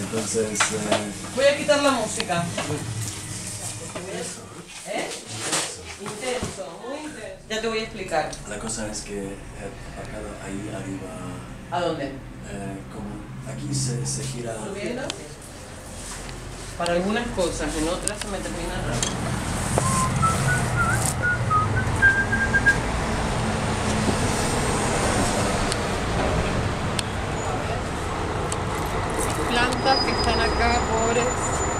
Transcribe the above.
Entonces. Eh, voy a quitar la música. ¿Eh? Intenso, muy intenso. Ya te voy a explicar. La cosa es que eh, he bajado ahí arriba. ¿A dónde? Aquí se, se gira. ¿Subiendo? Para algunas cosas, en otras se me termina rápido. plantas que están acá, pobres.